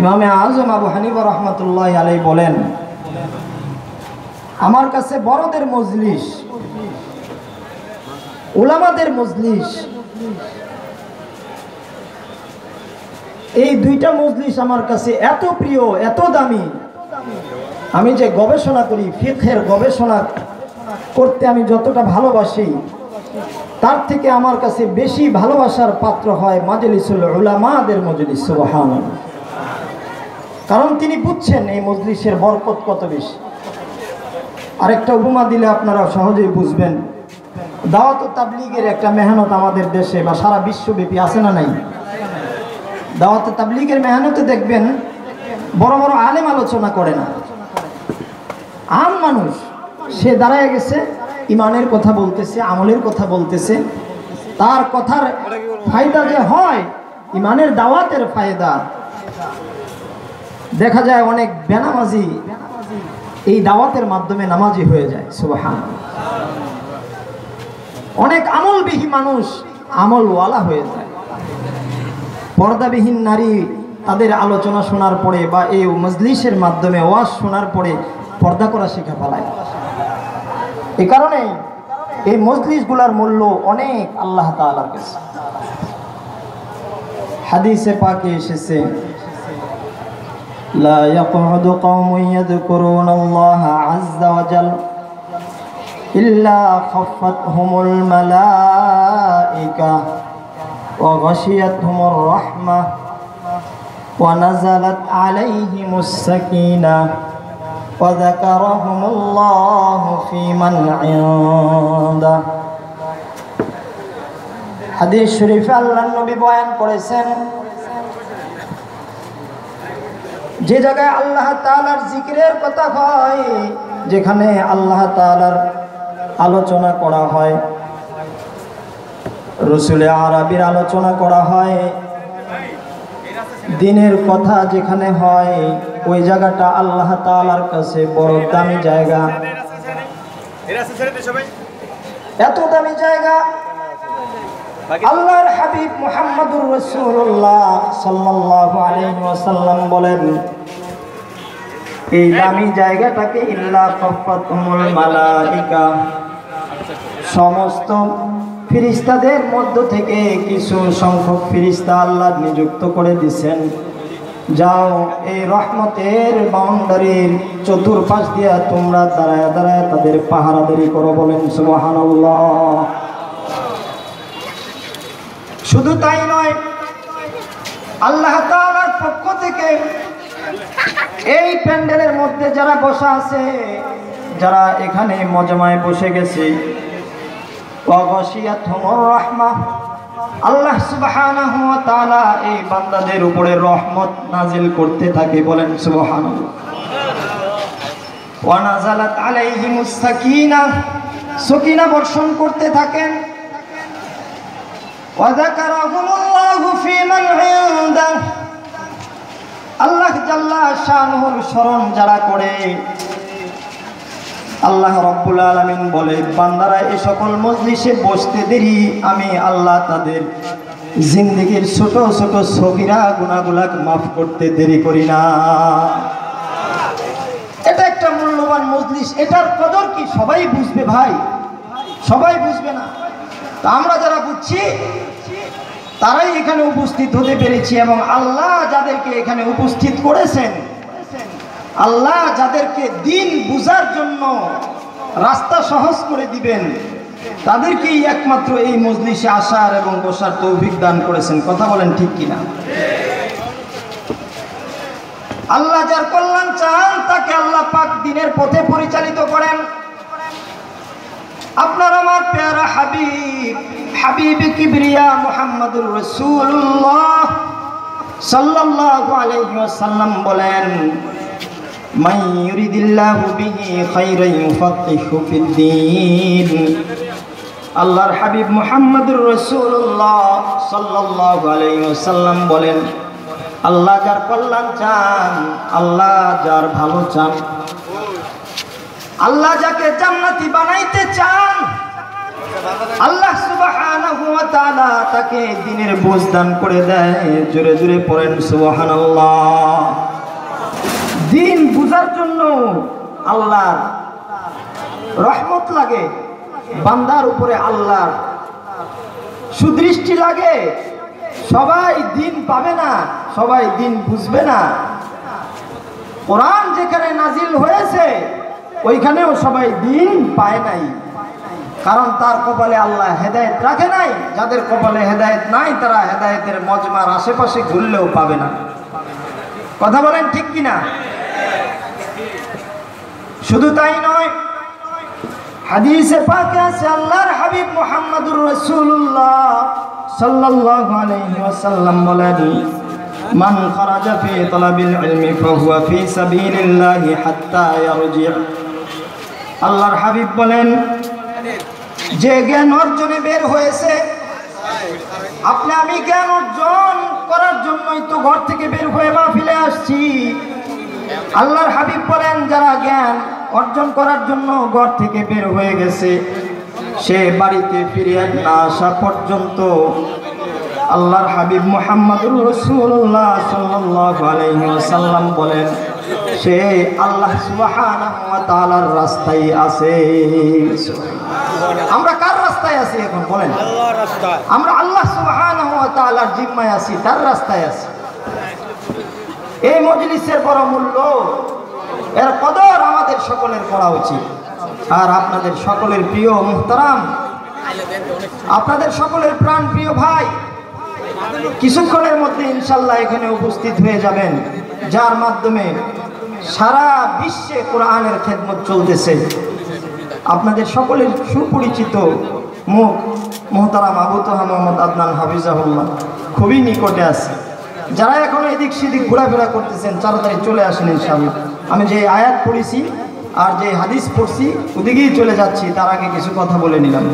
ইমামে আজম আলাই বলেন, আমার কাছে বড়দের মজলিস ওলামাদের মজলিস, এই দুইটা মজলিস আমার কাছে এত প্রিয়, এত দামি। আমি যে গবেষণা করি, ফিকহের গবেষণা করতে আমি যতটা ভালোবাসি তার থেকে আমার কাছে বেশি ভালোবাসার পাত্র হয় মাজলিসুল উলামাদের মজলিস সুবহান কারণ তিনি বুঝছেন এই মজলিসের বরকত কত বেশি। আরেকটা উপমা দিলে আপনারা সহজেই বুঝবেন। দাওয়াত তাবলিগের একটা মেহনত আমাদের দেশে বা সারা বিশ্বব্যাপী আছে না নাই? দাওয়াত তাবলিগের মেহনতে দেখবেন বড় বড় আলেম আলোচনা করে না। আম মানুষ, সে দাঁড়ায় গেছে ইমানের কথা বলতেছে, আমলের কথা বলতেছে। তার কথার ফায়দা যে হয়, ইমানের দাওয়াতের ফায়দা। দেখা যায় অনেক বেনামাজি এই দাওয়াতের মাধ্যমে নামাজি হয়ে যায় সুবাহান অনেক আমলবিহী মানুষ আমলওয়ালা হয়ে যায়। পর্দাবিহীন নারী তাদের আলোচনা শোনার পরে বা এই মজলিসের মাধ্যমে ওয়াজ শোনার পরে পর্দা করা শিখা ফেলায়। এই কারণে এই মজলিসগুলার মূল্য অনেক আল্লাহ তাআলার কাছে হাদিসে পাকে এসেছে لا يقعد قوم يذكرون الله عز وجل إلا خفتهم الملائكة وغشيتهم الرحمة ونزلت عليهم السكينة وذكرهم الله في من عنده হাদিস শরীফে আল্লাহ নবী বয়ান করেছেন যে জায়গায় আল্লাহ তাআলার জিকিরের কথা হয় যেখানে আল্লাহ তাআলার আলোচনা করা হয় রসুলে আরবির আলোচনা করা হয় দিনের কথা যেখানে হয়, ওই জায়গাটা আল্লাহ তালার কাছে বড় দামি জায়গা। এত দামি জায়গা। আল্লাহর হাবিব মুহাম্মদুর রসুল্লাহ সাল্লাল্লাহু আলাইহি ওয়াসাল্লাম বলেন, এই দামি জায়গাটাকে ইল্লা কফাতুমুল সমস্ত ফিরিস্তাদের মধ্য থেকে কিছু সংখ্যক ফিরিস্তা আল্লাহ নিযুক্ত করে দিছেন। যাও, এই রহমতের বাউন্ডারির চতুর্পাশ দিয়া তোমরা দাঁড়ায় দাঁড়ায় তাদের পাহারাদারি করো বলেন সুবহানাল্লাহ। শুধু তাই নয়, আল্লাহ তাআলার পক্ষ থেকে এই প্যান্ডেলের মধ্যে যারা বসা আছে, যারা এখানে মজমায় বসে গেছে আল্লাহ সুবাহানাহু এই বান্দাদের উপরে রহমত নাজিল করতে থাকে বলেন সুবহানাল্লাহ। ওয়া সকিনা বর্ষণ করতে থাকেন। আল্লাহ জাল্লা যারা করে আল্লাহ রব্বুল আলমিন বলে, বান্দারা এই সকল মজলিসে বসতে দেরি, আমি আল্লাহ তাদের জিন্দগির ছোট ছোট সবিরা গুণাগুলাক মাফ করতে দেরি করি না। এটা একটা মূল্যবান মজলিস, এটার কদর কি সবাই বুঝবে ভাই? সবাই বুঝবে না। আমরা যারা বুঝছি, তারাই এখানে উপস্থিত হতে পেরেছি এবং আল্লাহ যাদেরকে এখানে উপস্থিত করেছেন আল্লাহ যাদেরকে দিন বুঝার জন্য রাস্তা সহজ করে দিবেন, তাদেরকেই একমাত্র এই মজলিসে আসার এবং বসার তৌফিক দান করেছেন। কথা বলেন ঠিক কিনা? আল্লাহ যার কল্যাণ চান, তাকে আল্লাহ পাক দিনের পথে পরিচালিত করেন। আপনার আমার পেয়ারা হাবিব হাবিব কিবরিয়া মুহাম্মদুর রাসূলুল্লাহ সাল্লাল্লাহু আলাইহি ওয়াসাল্লাম বলেন মান ইউরিদিল্লাহু বিহি খাইরান ইউফাক্কিহু ফিদ্দীন আল্লাহর হাবিব মুহাম্মদুর রাসূলুল্লাহ সাল্লাল্লাহু আলাইহি ওয়াসাল্লাম বলেন, আল্লাহ যার কল্যাণ চান, আল্লাহ যার ভালো চান। আল্লাহ যাকে জান্নাতি বানাইতে চান, আল্লাহ সুবহানাহু ওয়া তাআলা তাকে দিনের বোঝ দান করে দেয়। জোরে জোরে পড়েন সুবহানাল্লাহ। দিন বুঝার জন্য আল্লাহর রহমত লাগে, বান্দার উপরে আল্লাহর সুদৃষ্টি লাগে। সবাই দিন পাবে না, সবাই দিন বুঝবে না। কোরআন যেখানে নাজিল হয়েছে, ওইখানেও সবাই দিন পায় নাই। কারণ তার কপালে আল্লাহ হেদায়েত রাখে নাই। যাদের কপালে হেদায়েত নাই, তারা হেদায়েতের মজমার আশেপাশে ঘুরলেও পাবে না। কথা বলেন ঠিক কিনা? শুধু তাই নয়, হাদিসে পাকে আছে আল্লাহর হাবিব মুহাম্মদুর রাসূলুল্লাহ সাল্লাল্লাহু আলাইহি ওয়াসাল্লাম বলেন, মান খারাজা ফি তালাবিল ইলমি ফাহুয়া ফি সাবিলিল্লাহি হাত্তা ইয়ারজি। আল্লাহর হাবিব বলেন, যে জ্ঞান অর্জনে বের হয়েছে, আপনি আমি জ্ঞান অর্জন করার জন্যই তো ঘর থেকে বের হয়ে মাহফিলে আসছি। আল্লাহর হাবিব বলেন যারা জ্ঞান অর্জন করার জন্য ঘর থেকে বের হয়ে গেছে সে বাড়িতে ফিরে না আসা পর্যন্ত আল্লাহর হাবিব মোহাম্মদুর রসুল্লাহ আলাইহি বলেন সে আল্লাহ ওয়া রাস্তায় আছে। আমরা কার রাস্তায় আছি এখন বলেন? আমরা আল্লাহ তাআলার জিম্মায় আছি তার রাস্তায় আছি। এই মজলিসের বড় মূল্য, এর কদর আমাদের সকলের করা উচিত। আর আপনাদের সকলের প্রিয় মুহতারাম, আপনাদের সকলের প্রাণ প্রিয় ভাই, কিছুক্ষণের মধ্যে ইনশাল্লাহ এখানে উপস্থিত হয়ে যাবেন, যার মাধ্যমে সারা বিশ্বে কোরআনের খেদমত চলতেছে। আপনাদের সকলের সুপরিচিত মুখ, মোহতারাম আবু তোহা মোহাম্মদ আদনান হাফিজাহুল্লাহ, খুবই নিকটে আছে। যারা এখন এদিক সেদিক ঘোরাফেরা করতেছেন, তাড়াতাড়ি চলে আসেন ইনশাআল্লাহ। আমি যে আয়াত পড়েছি আর যে হাদিস পড়ছি, ওদিকেই চলে যাচ্ছি, তার আগে কিছু কথা বলে নিলাম।